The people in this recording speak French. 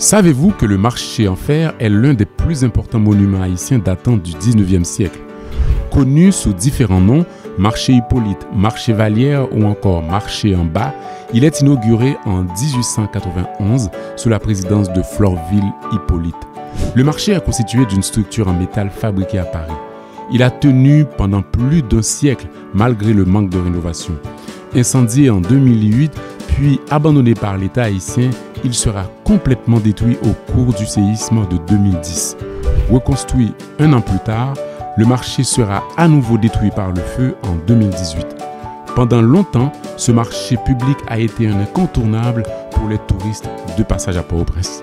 Savez-vous que le marché en fer est l'un des plus importants monuments haïtiens datant du 19e siècle? Connu sous différents noms, marché Hippolyte, marché Valière ou encore marché en bas, il est inauguré en 1891 sous la présidence de Florville Hippolyte. Le marché est constitué d'une structure en métal fabriquée à Paris. Il a tenu pendant plus d'un siècle malgré le manque de rénovation. Incendié en 2008, puis abandonné par l'État haïtien, il sera complètement détruit au cours du séisme de 2010. Reconstruit un an plus tard, le marché sera à nouveau détruit par le feu en 2018. Pendant longtemps, ce marché public a été un incontournable pour les touristes de passage à Port-au-Prince.